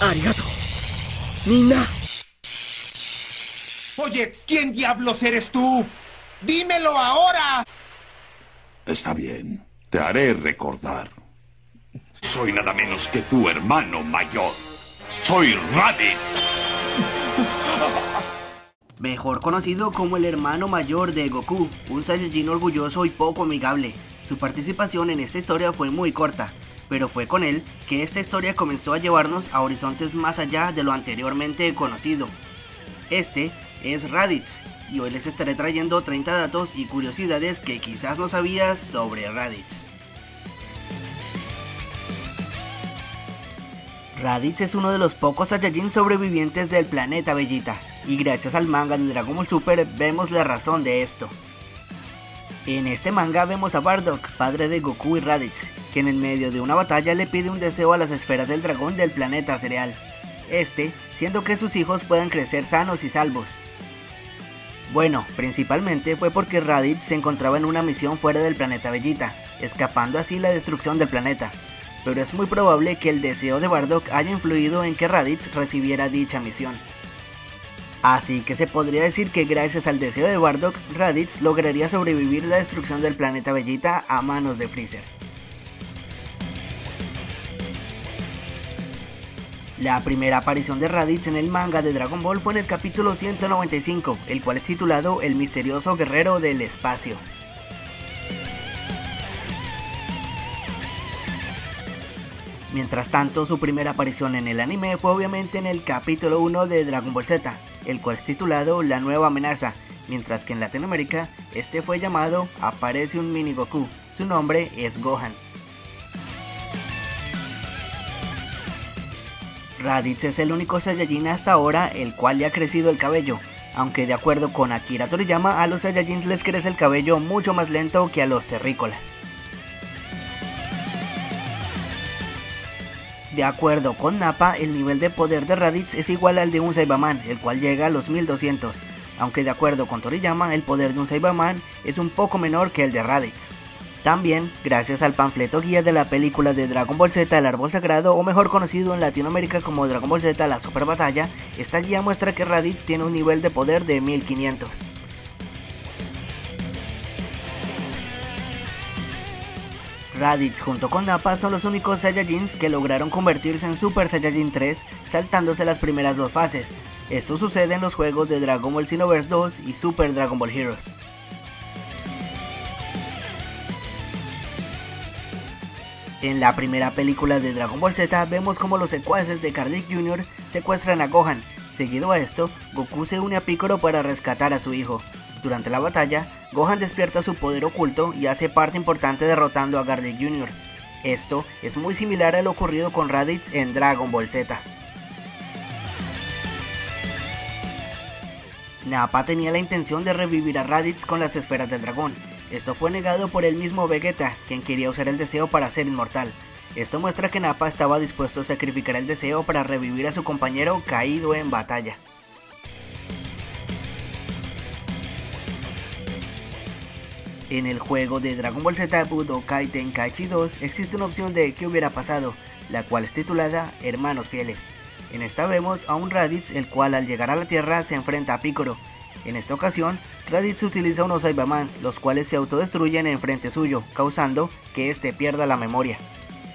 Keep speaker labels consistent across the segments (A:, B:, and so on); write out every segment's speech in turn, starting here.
A: Arigato. Nina.
B: Oye, ¿quién diablos eres tú? ¡Dímelo ahora!
C: Está bien, te haré recordar. Soy nada menos que tu hermano mayor. Soy Raditz.
D: Mejor conocido como el hermano mayor de Goku, un Saiyajin orgulloso y poco amigable. Su participación en esta historia fue muy corta, pero fue con él que esta historia comenzó a llevarnos a horizontes más allá de lo anteriormente conocido. Este es Raditz, y hoy les estaré trayendo 30 datos y curiosidades que quizás no sabías sobre Raditz. Raditz es uno de los pocos Saiyajin sobrevivientes del planeta Bellita, y gracias al manga de Dragon Ball Super vemos la razón de esto. En este manga vemos a Bardock, padre de Goku y Raditz, que en el medio de una batalla le pide un deseo a las esferas del dragón del planeta cereal, este siendo que sus hijos puedan crecer sanos y salvos. Bueno, principalmente fue porque Raditz se encontraba en una misión fuera del planeta Bellita, escapando así la destrucción del planeta, pero es muy probable que el deseo de Bardock haya influido en que Raditz recibiera dicha misión. Así que se podría decir que gracias al deseo de Bardock, Raditz lograría sobrevivir la destrucción del planeta Bellita a manos de Freezer. La primera aparición de Raditz en el manga de Dragon Ball fue en el capítulo 195, el cual es titulado El misterioso guerrero del espacio. Mientras tanto, su primera aparición en el anime fue obviamente en el capítulo 1 de Dragon Ball Z, el cual es titulado La nueva amenaza, mientras que en Latinoamérica este fue llamado Aparece un mini Goku, su nombre es Gohan. Raditz es el único Saiyajin hasta ahora el cual le ha crecido el cabello, aunque de acuerdo con Akira Toriyama a los Saiyajins les crece el cabello mucho más lento que a los terrícolas. De acuerdo con Nappa, el nivel de poder de Raditz es igual al de un Saibaman, el cual llega a los 1200, aunque de acuerdo con Toriyama, el poder de un Saibaman es un poco menor que el de Raditz. También, gracias al panfleto guía de la película de Dragon Ball Z El Árbol Sagrado, o mejor conocido en Latinoamérica como Dragon Ball Z La Super Batalla, esta guía muestra que Raditz tiene un nivel de poder de 1500. Raditz junto con Nappa son los únicos Saiyajins que lograron convertirse en Super Saiyajin 3 saltándose las primeras dos fases. Esto sucede en los juegos de Dragon Ball Xenoverse 2 y Super Dragon Ball Heroes. En la primera película de Dragon Ball Z vemos como los secuaces de Kardec Jr. secuestran a Gohan. Seguido a esto, Goku se une a Piccolo para rescatar a su hijo. Durante la batalla, Gohan despierta su poder oculto y hace parte importante derrotando a Kardec Jr. Esto es muy similar a lo ocurrido con Raditz en Dragon Ball Z. Nappa tenía la intención de revivir a Raditz con las esferas del dragón, esto fue negado por el mismo Vegeta, quien quería usar el deseo para ser inmortal. Esto muestra que Nappa estaba dispuesto a sacrificar el deseo para revivir a su compañero caído en batalla. En el juego de Dragon Ball Z Budokai Tenkaichi 2 existe una opción de ¿qué hubiera pasado?, la cual es titulada Hermanos Fieles. En esta vemos a un Raditz el cual al llegar a la Tierra se enfrenta a Piccolo, en esta ocasión, Raditz utiliza unos Saibamans, los cuales se autodestruyen en frente suyo, causando que éste pierda la memoria.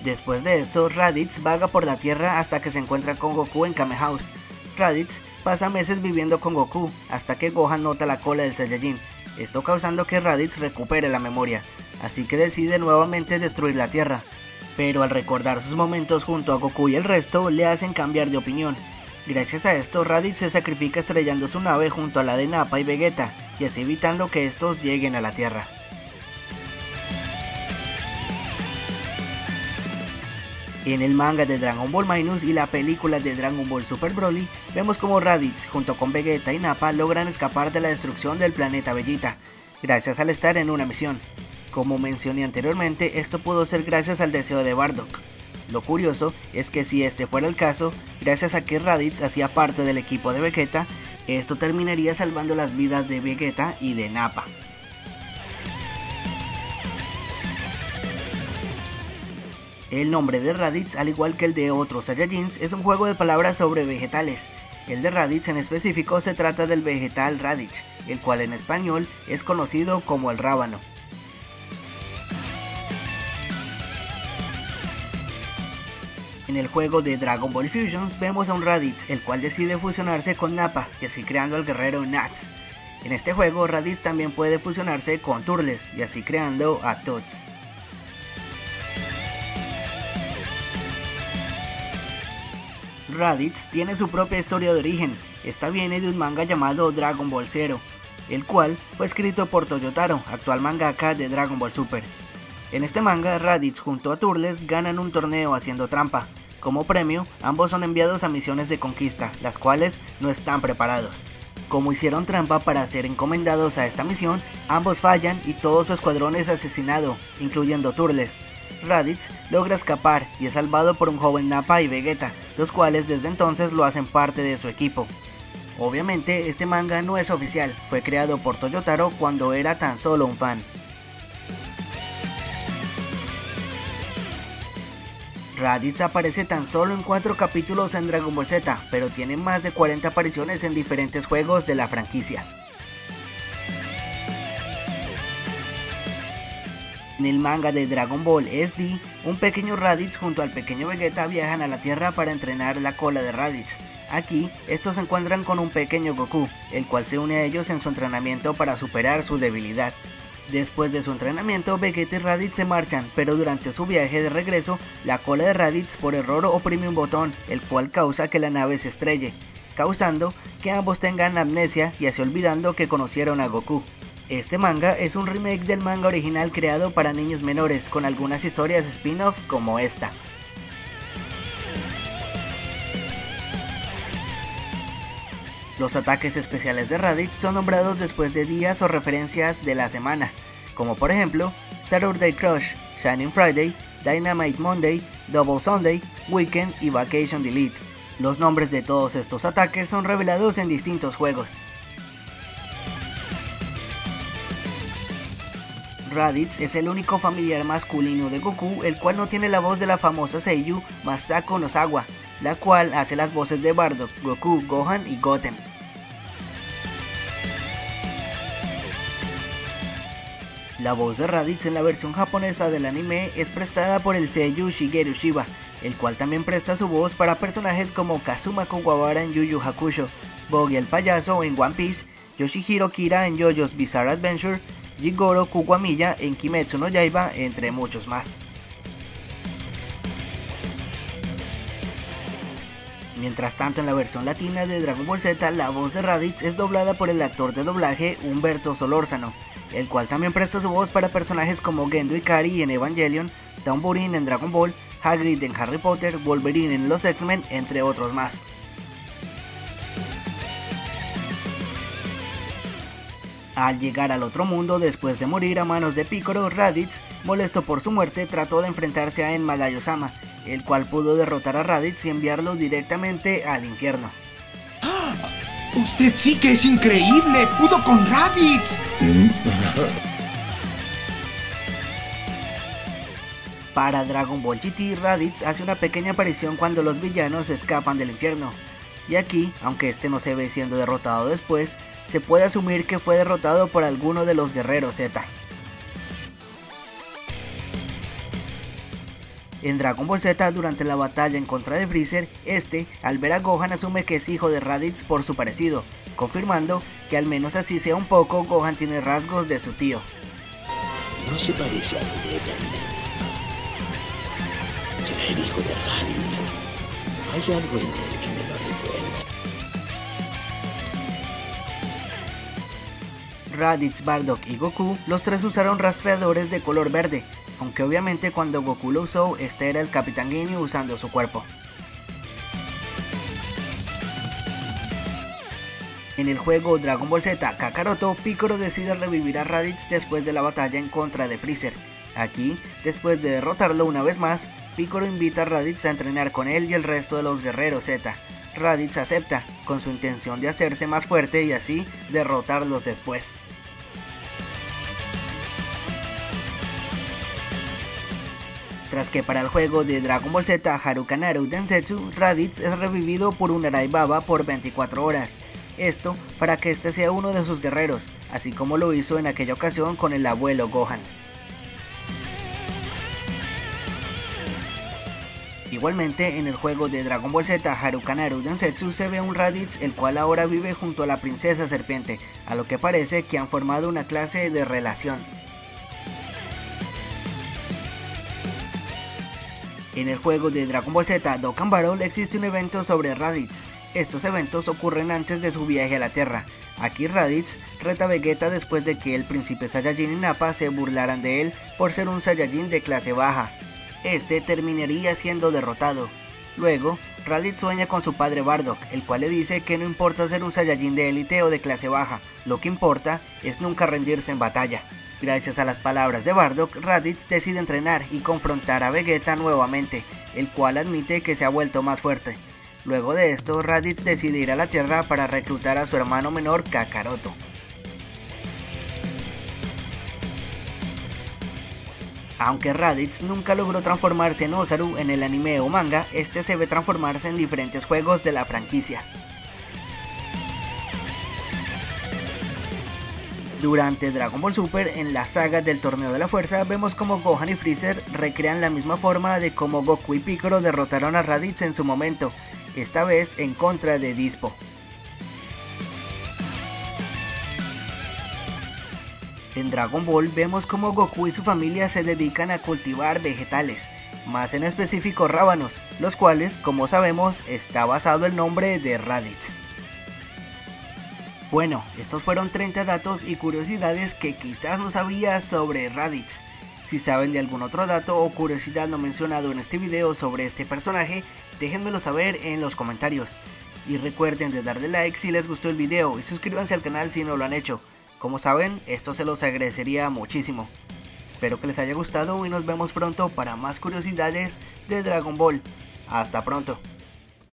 D: Después de esto, Raditz vaga por la Tierra hasta que se encuentra con Goku en Kame. Raditz pasa meses viviendo con Goku, hasta que Gohan nota la cola del Saiyajin, esto causando que Raditz recupere la memoria, así que decide nuevamente destruir la Tierra. Pero al recordar sus momentos junto a Goku y el resto, le hacen cambiar de opinión, Gracias a esto, Raditz se sacrifica estrellando su nave junto a la de Nappa y Vegeta, y así evitando que estos lleguen a la Tierra. En el manga de Dragon Ball Minus y la película de Dragon Ball Super Broly, vemos como Raditz junto con Vegeta y Nappa logran escapar de la destrucción del planeta Bellita, gracias al estar en una misión. Como mencioné anteriormente, esto pudo ser gracias al deseo de Bardock. Lo curioso es que si este fuera el caso, gracias a que Raditz hacía parte del equipo de Vegeta, esto terminaría salvando las vidas de Vegeta y de Nappa. El nombre de Raditz, al igual que el de otros Saiyajins, es un juego de palabras sobre vegetales. El de Raditz en específico se trata del vegetal Raditz, el cual en español es conocido como el rábano. En el juego de Dragon Ball Fusions vemos a un Raditz, el cual decide fusionarse con Nappa y así creando al guerrero Nats. En este juego Raditz también puede fusionarse con Turles y así creando a Tots. Raditz tiene su propia historia de origen. Esta viene de un manga llamado Dragon Ball Zero, el cual fue escrito por Toyotaro, actual mangaka de Dragon Ball Super. En este manga, Raditz junto a Turles ganan un torneo haciendo trampa. Como premio, ambos son enviados a misiones de conquista, las cuales no están preparados. Como hicieron trampa para ser encomendados a esta misión, ambos fallan y todo su escuadrón es asesinado, incluyendo Turles, Raditz logra escapar y es salvado por un joven Nappa y Vegeta, los cuales desde entonces lo hacen parte de su equipo. Obviamente este manga no es oficial, fue creado por Toyotaro cuando era tan solo un fan. Raditz aparece tan solo en 4 capítulos en Dragon Ball Z, pero tiene más de 40 apariciones en diferentes juegos de la franquicia. En el manga de Dragon Ball SD, un pequeño Raditz junto al pequeño Vegeta viajan a la Tierra para entrenar la cola de Raditz. Aquí, estos se encuentran con un pequeño Goku, el cual se une a ellos en su entrenamiento para superar su debilidad. Después de su entrenamiento, Vegeta y Raditz se marchan, pero durante su viaje de regreso, la cola de Raditz por error oprime un botón, el cual causa que la nave se estrelle, causando que ambos tengan amnesia y así olvidando que conocieron a Goku. Este manga es un remake del manga original creado para niños menores, con algunas historias spin-off como esta. Los ataques especiales de Raditz son nombrados después de días o referencias de la semana, como por ejemplo Saturday Crush, Shining Friday, Dynamite Monday, Double Sunday, Weekend y Vacation Delete. Los nombres de todos estos ataques son revelados en distintos juegos. Raditz es el único familiar masculino de Goku, el cual no tiene la voz de la famosa Seiyu Masako Nozawa, la cual hace las voces de Bardock, Goku, Gohan y Goten. La voz de Raditz en la versión japonesa del anime es prestada por el Seiyu Shigeru Shiba, el cual también presta su voz para personajes como Kazuma Kogawara en Yu Yu Hakusho, Boggy el payaso en One Piece, Yoshihiro Kira en JoJo's Bizarre Adventure, Jigoro Kuwamiya en Kimetsu no Yaiba, entre muchos más. Mientras tanto, en la versión latina de Dragon Ball Z, la voz de Raditz es doblada por el actor de doblaje Humberto Solórzano, el cual también presta su voz para personajes como Gendo Ikari en Evangelion, Tambourine en Dragon Ball, Hagrid en Harry Potter, Wolverine en los X-Men, entre otros más. Al llegar al otro mundo después de morir a manos de Piccolo, Raditz, molesto por su muerte, trató de enfrentarse a Enmadayo-sama, el cual pudo derrotar a Raditz y enviarlo directamente al infierno.
B: ¡Usted sí que es increíble! ¡Pudo con Raditz!
D: Para Dragon Ball GT, Raditz hace una pequeña aparición cuando los villanos escapan del infierno. Y aquí, aunque este no se ve siendo derrotado después, se puede asumir que fue derrotado por alguno de los guerreros Z. En Dragon Ball Z, durante la batalla en contra de Freezer, este, al ver a Gohan, asume que es hijo de Raditz por su parecido, confirmando que al menos así sea un poco, Gohan tiene rasgos de su tío.
A: No se parece a Vegeta ni Será el hijo de Raditz. Hay algo en él que me lo recuerda.
D: Raditz, Bardock y Goku, los tres usaron rastreadores de color verde, aunque obviamente cuando Goku lo usó, este era el Capitán Ginyu usando su cuerpo. En el juego Dragon Ball Z Kakaroto, Piccolo decide revivir a Raditz después de la batalla en contra de Freezer. Aquí, después de derrotarlo una vez más, Piccolo invita a Raditz a entrenar con él y el resto de los guerreros Z. Raditz acepta, con su intención de hacerse más fuerte y así derrotarlos después. Mientras que para el juego de Dragon Ball Z Harukanaru Densetsu, Raditz es revivido por un Baba por 24 horas. Esto para que este sea uno de sus guerreros, así como lo hizo en aquella ocasión con el abuelo Gohan. Igualmente, en el juego de Dragon Ball Z Harukanaru Densetsu se ve un Raditz el cual ahora vive junto a la princesa serpiente, a lo que parece que han formado una clase de relación. En el juego de Dragon Ball Z Dokkan Battle existe un evento sobre Raditz. Estos eventos ocurren antes de su viaje a la Tierra. Aquí Raditz reta Vegeta después de que el príncipe Saiyajin y Nappa se burlaran de él por ser un Saiyajin de clase baja este terminaría siendo derrotado. Luego, Raditz sueña con su padre Bardock, el cual le dice que no importa ser un Saiyajin de élite o de clase baja, lo que importa es nunca rendirse en batalla. Gracias a las palabras de Bardock, Raditz decide entrenar y confrontar a Vegeta nuevamente, el cual admite que se ha vuelto más fuerte. Luego de esto, Raditz decide ir a la Tierra para reclutar a su hermano menor Kakaroto. Aunque Raditz nunca logró transformarse en Osaru en el anime o manga, este se ve transformarse en diferentes juegos de la franquicia. Durante Dragon Ball Super, en la saga del Torneo de la Fuerza, vemos como Gohan y Freezer recrean la misma forma de como Goku y Piccolo derrotaron a Raditz en su momento, esta vez en contra de Dispo. En Dragon Ball vemos como Goku y su familia se dedican a cultivar vegetales, más en específico rábanos, los cuales, como sabemos, está basado el nombre de Raditz. Bueno, estos fueron 30 datos y curiosidades que quizás no sabías sobre Raditz. Si saben de algún otro dato o curiosidad no mencionado en este video sobre este personaje, déjenmelo saber en los comentarios. Y recuerden de darle like si les gustó el video y suscríbanse al canal si no lo han hecho. Como saben, esto se los agradecería muchísimo. Espero que les haya gustado y nos vemos pronto para más curiosidades de Dragon Ball. Hasta pronto.